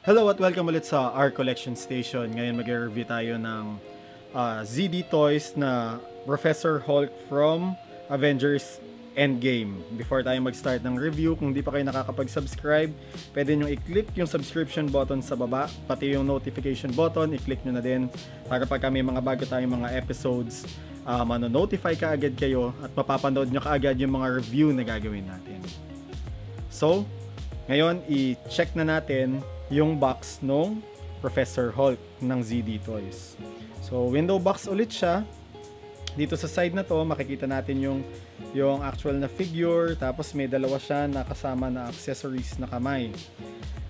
Hello at welcome ulit sa R Collection Station. Ngayon mag-review tayo ng uh, ZD Toys na Professor Hulk from Avengers Endgame. Before tayo mag-start ng review, kung di pa kayo nakakapag-subscribe, pwede nyo i-click yung subscription button sa baba, pati yung notification button, i-click nyo na din para pag kami mga bago tayong mga episodes, uh, mano-notify ka agad kayo at mapapanood nyo kaagad yung mga review na gagawin natin. So, ngayon, i-check na natin yung box nung Professor Hulk ng ZD Toys. So, window box ulit siya. Dito sa side na to, makikita natin yung yung actual na figure, tapos may dalawa siya na kasama na accessories na kamay.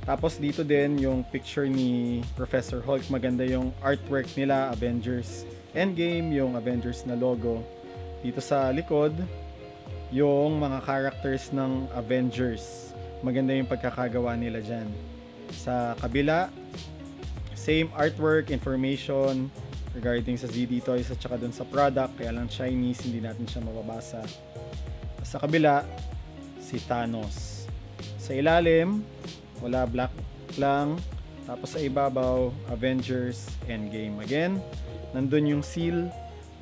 Tapos dito din yung picture ni Professor Hulk, maganda yung artwork nila, Avengers Endgame, yung Avengers na logo. Dito sa likod, yung mga characters ng Avengers. Maganda yung pagkakagawa nila dyan. Sa kabila, same artwork, information regarding sa ZD Toys at saka dun sa product, kaya lang Chinese, hindi natin siya mababasa. Sa kabila, si Thanos. Sa ilalim, wala black lang. Tapos sa ibabaw, Avengers Endgame. Again, nandun yung seal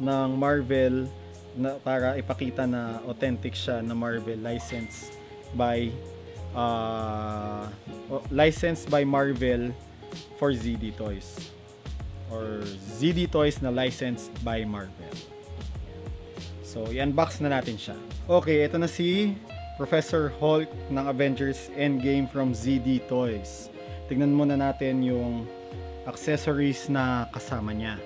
ng Marvel na para ipakita na authentic siya na Marvel licensed by uh, licensed by Marvel for ZD Toys or ZD Toys na licensed by Marvel. So, i-unbox na natin siya. Okay, ito na si Professor Hulk ng Avengers Endgame from ZD Toys. Tignan muna natin yung accessories na kasama niya.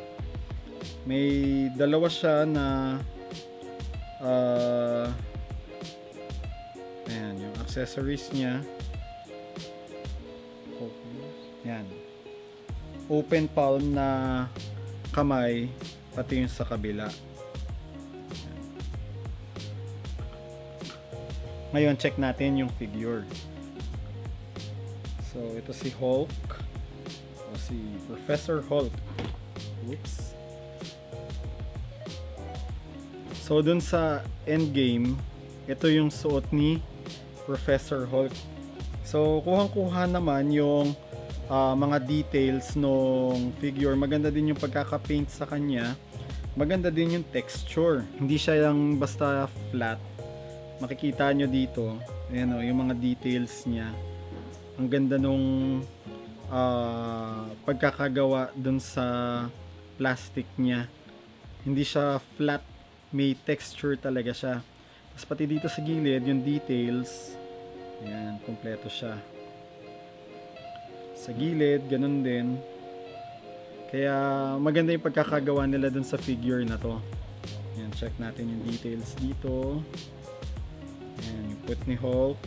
May dalawa siya na uh, accessories niya. Yan. Open palm na kamay pati yung sa kabila. Ngayon, check natin yung figure. So, ito si Hulk. O si Professor Hulk. Oops. So, dun sa endgame, ito yung suot ni Professor Hulk. So, kuhang-kuha naman yung uh, mga details nung figure. Maganda din yung pagkaka-paint sa kanya. Maganda din yung texture. Hindi siya yung basta flat makikita nyo dito ayan o, yung mga details niya ang ganda nung uh, pagkakagawa dun sa plastic niya hindi siya flat may texture talaga siya tapos pati dito sa gilid yung details ayan, kompleto siya sa gilid, ganun din kaya maganda yung pagkakagawa nila dun sa figure na to ayan, check natin yung details dito Ayan, yung put ni Hulk.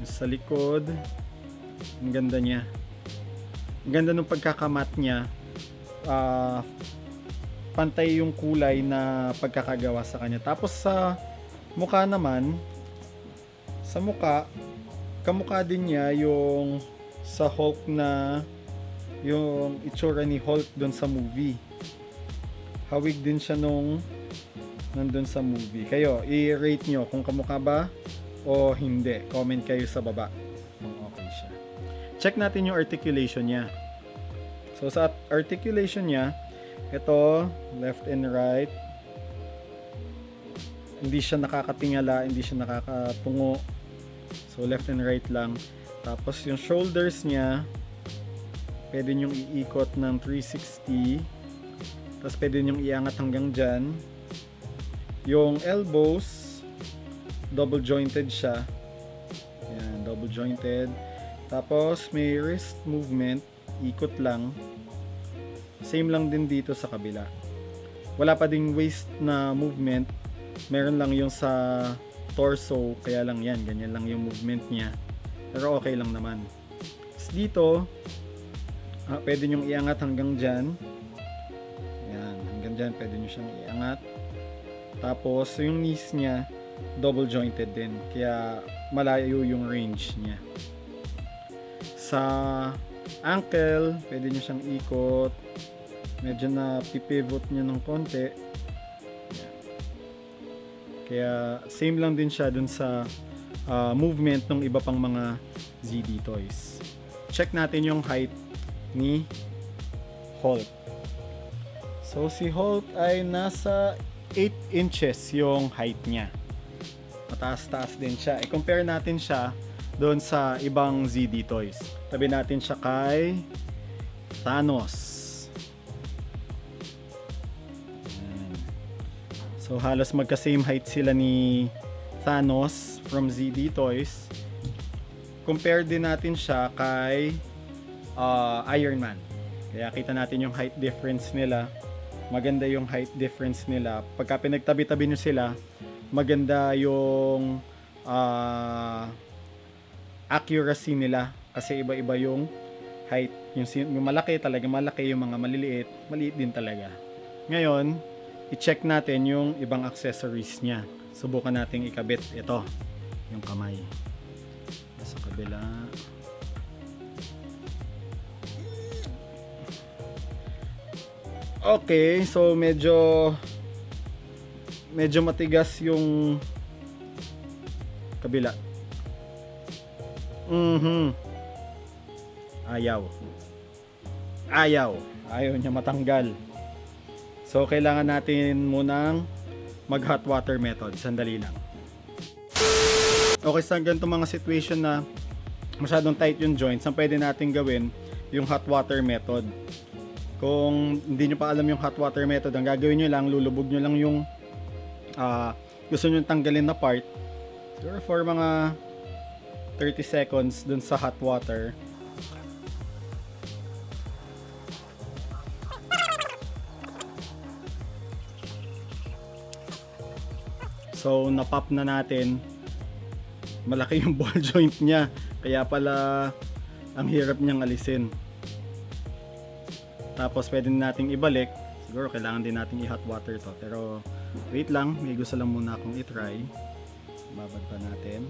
Yung sa likod. Ang ganda niya. Ang ganda ng pagkakamat niya. Uh, pantay yung kulay na pagkakagawa sa kanya. Tapos sa mukha naman, sa mukha, kamukha din niya yung sa Hulk na yung itsura ni Hulk doon sa movie. Hawig din siya nung nandun sa movie. Kayo, i-rate nyo kung kamukha ba o hindi. Comment kayo sa baba kung okay siya. Check natin yung articulation niya. So sa articulation niya, ito, left and right. Hindi siya nakakatingala, hindi siya nakakatungo. So left and right lang. Tapos yung shoulders niya, pwede nyong iikot ng 360. Tapos pwede nyong iangat hanggang dyan yung elbows, double jointed siya. Ayan, double jointed. Tapos may wrist movement, ikot lang. Same lang din dito sa kabila. Wala pa ding waist na movement. Meron lang yung sa torso, kaya lang yan, ganyan lang yung movement niya. Pero okay lang naman. Tapos dito, ah, pwede nyong iangat hanggang dyan. Ayan, hanggang dyan pwede nyo siyang iangat. Tapos, yung knees niya, double jointed din. Kaya, malayo yung range niya. Sa ankle, pwede nyo siyang ikot. Medyo na pipivot niya ng konti. Kaya, same lang din siya dun sa uh, movement ng iba pang mga ZD toys. check natin yung height ni Hulk. So si Hulk ay nasa 8 inches yung height niya. Mataas-taas din siya. I-compare natin siya doon sa ibang ZD toys. Tabi natin siya kay Thanos. So halos magka-same height sila ni Thanos from ZD Toys. Compare din natin siya kay uh, Iron Man. Kaya kita natin yung height difference nila. Maganda yung height difference nila. Pagka pinagtabi-tabi nyo sila, maganda yung uh, accuracy nila. Kasi iba-iba yung height. Yung, yung malaki talaga malaki, yung mga maliliit, maliit din talaga. Ngayon, i-check natin yung ibang accessories niya. Subukan nating ikabit ito, yung kamay. Sa kabila. Okay, so medyo medyo matigas yung kabila. Mhm. Ayaw. Ayaw. Ayaw niya matanggal. So kailangan natin munang mag hot water method. Sandali lang. Okay, sa ganito mga situation na masyadong tight yung joints, ang pwede natin gawin yung hot water method. Kung hindi nyo pa alam yung hot water method, ang gagawin nyo lang, lulubog nyo lang yung uh, gusto nyo tanggalin na part. Siguro for mga 30 seconds dun sa hot water. So, napop na natin. Malaki yung ball joint niya. Kaya pala, ang hirap niyang alisin. Tapos, pwede nating ibalik. Siguro, kailangan din nating i-hot water to. Pero, wait lang. May gusto lang muna akong i-try. Babad pa natin.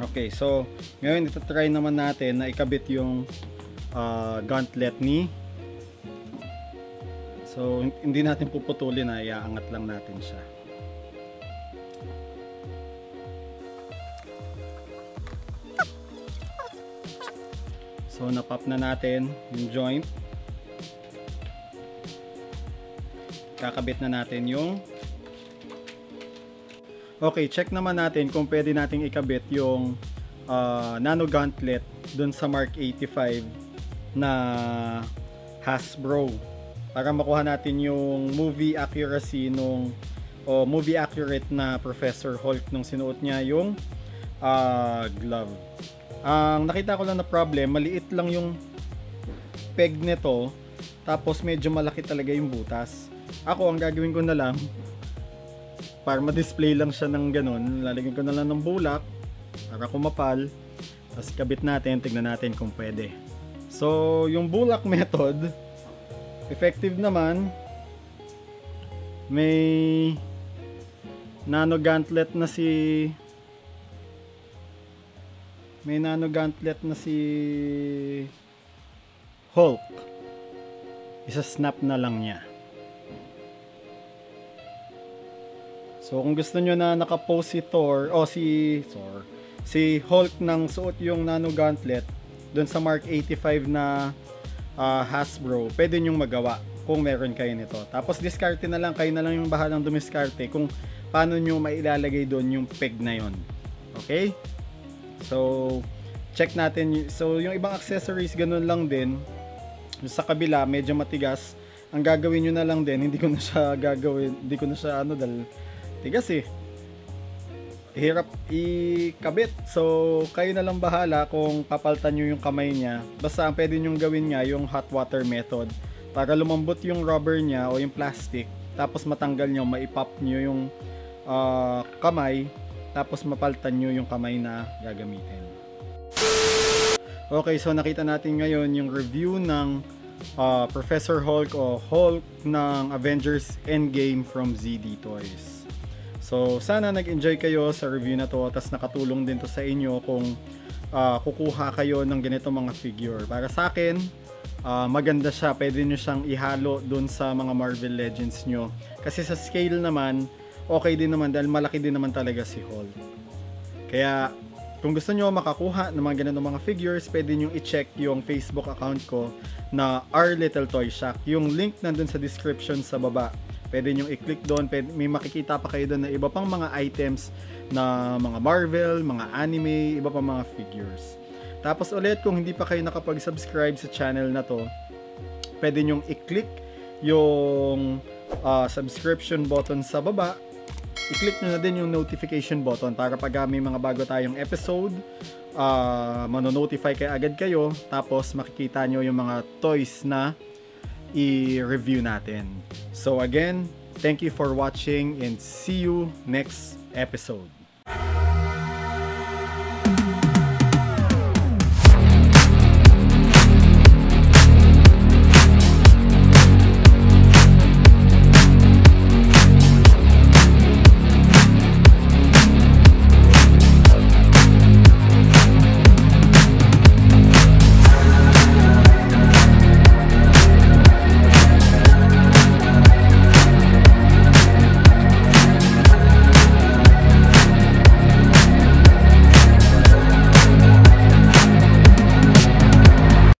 Okay, so ngayon ito try naman natin na ikabit yung uh, gauntlet ni So, hindi natin puputulin na iaangat lang natin siya. So, napop na natin yung joint. Kakabit na natin yung Okay, check naman natin kung pwede nating ikabit yung uh, nano gauntlet dun sa Mark 85 na Hasbro para makuha natin yung movie accuracy nung o movie accurate na Professor Hulk nung sinuot niya yung uh, glove. Ang nakita ko lang na problem, maliit lang yung peg nito tapos medyo malaki talaga yung butas. Ako ang gagawin ko na lang para ma-display lang siya ng ganun, lalagyan ko na lang ng bulak para kumapal. Tapos kabit natin, tignan natin kung pwede. So, yung bulak method, effective naman. May nano gauntlet na si may nano gauntlet na si Hulk. Isa snap na lang niya. So kung gusto nyo na nakapost si Thor o oh, si Thor si Hulk nang suot yung nano gauntlet dun sa Mark 85 na uh, Hasbro, pwede nyong magawa kung meron kayo nito. Tapos diskarte na lang, kayo na lang yung bahalang dumiskarte kung paano nyo mailalagay doon yung peg na yon. Okay? So, check natin. So, yung ibang accessories, ganun lang din. Sa kabila, medyo matigas. Ang gagawin nyo na lang din, hindi ko na siya gagawin, hindi ko na siya ano, dahil tigas eh hirap ikabit. So, kayo na lang bahala kung papaltan nyo yung kamay niya. Basta ang pwede nyo gawin nga yung hot water method para lumambot yung rubber niya o yung plastic. Tapos matanggal nyo, maipop nyo yung uh, kamay. Tapos mapaltan nyo yung kamay na gagamitin. Okay, so nakita natin ngayon yung review ng uh, Professor Hulk o Hulk ng Avengers Endgame from ZD Toys. So, sana nag-enjoy kayo sa review na to at nakatulong din to sa inyo kung uh, kukuha kayo ng ganito mga figure. Para sa akin, uh, maganda siya. Pwede nyo siyang ihalo dun sa mga Marvel Legends nyo. Kasi sa scale naman, okay din naman dahil malaki din naman talaga si Hulk. Kaya kung gusto nyo makakuha ng mga ganitong mga figures, pwede nyo i-check yung Facebook account ko na Our Little Toy Shack. Yung link nandun sa description sa baba. Pwede nyo i-click doon. May makikita pa kayo doon na iba pang mga items na mga Marvel, mga anime, iba pang mga figures. Tapos ulit, kung hindi pa kayo nakapag-subscribe sa channel na to, pwede nyong i-click yung uh, subscription button sa baba i-click nyo na din yung notification button para pag may mga bago tayong episode, uh, manonotify kayo agad kayo, tapos makikita nyo yung mga toys na i-review natin. So again, thank you for watching and see you next episode.